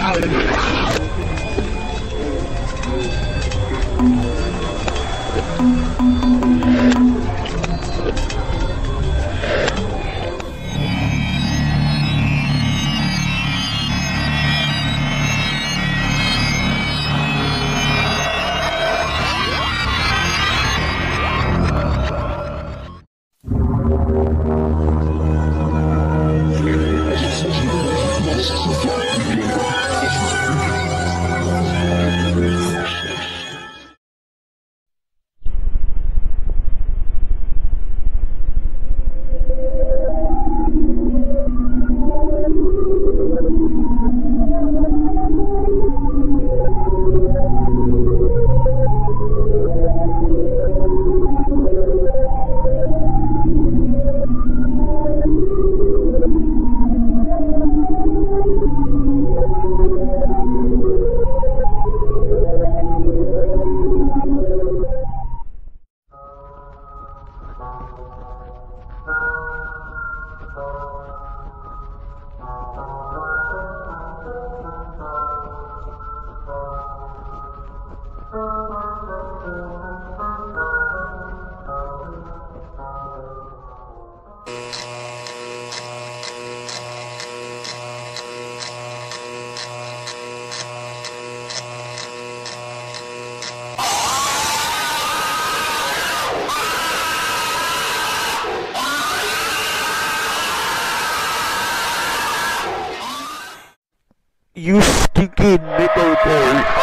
Hallelujah. Thank you. Boy.